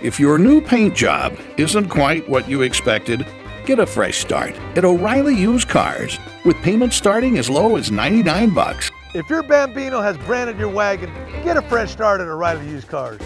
If your new paint job isn't quite what you expected, get a fresh start at O'Rielly Used Cars with payments starting as low as 99 bucks. If your Bambino has branded your wagon, get a fresh start at O'Rielly Used Cars.